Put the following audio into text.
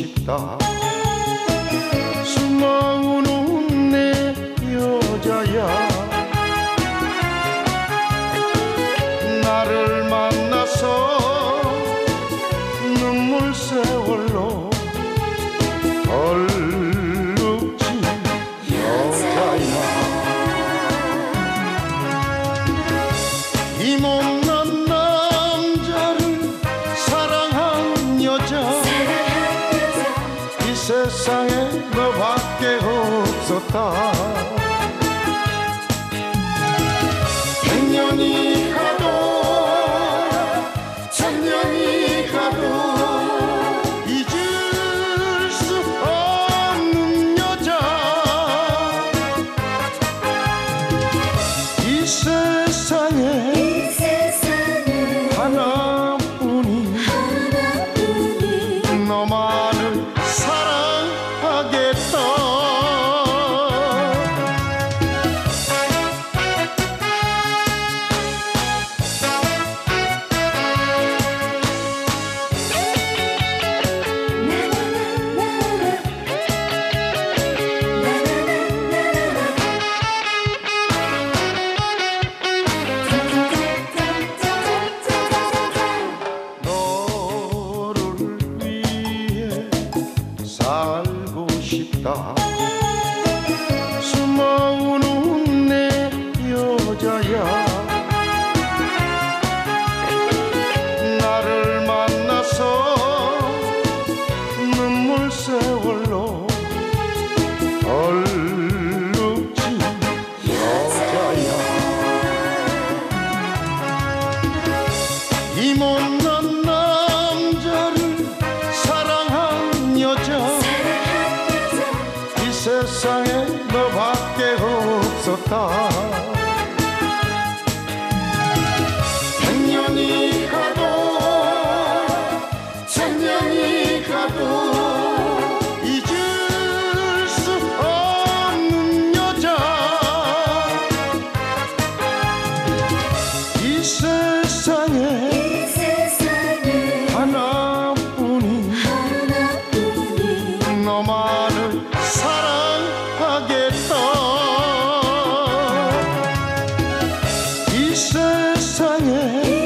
싶다. 수많은 내 여자야. 나를 만나서 눈물 세월로 얼룩진 여자야. 이 못난 남자를 사랑한 여자. 이 세상에 너밖에 없었다. 백년이 가도 천년이 사랑하겠다. 이 세상에